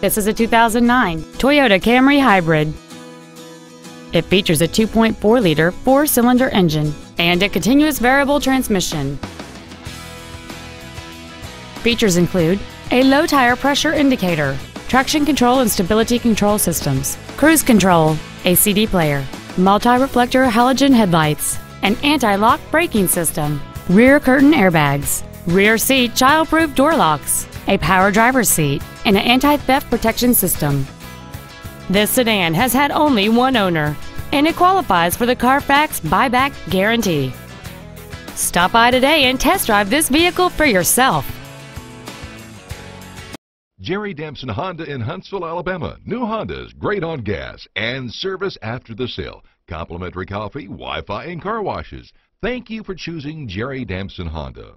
This is a 2009 Toyota Camry Hybrid. It features a 2.4-liter four-cylinder engine and a continuous variable transmission. Features include a low tire pressure indicator, traction control and stability control systems, cruise control, a CD player, multi-reflector halogen headlights, an anti-lock braking system, rear curtain airbags, rear seat child-proof door locks, a power driver's seat, and an anti-theft protection system. This sedan has had only one owner, and it qualifies for the Carfax buyback guarantee. Stop by today and test drive this vehicle for yourself. Jerry Damson Honda in Huntsville, Alabama. New Hondas, great on gas and service after the sale. Complimentary coffee, Wi-Fi, and car washes. Thank you for choosing Jerry Damson Honda.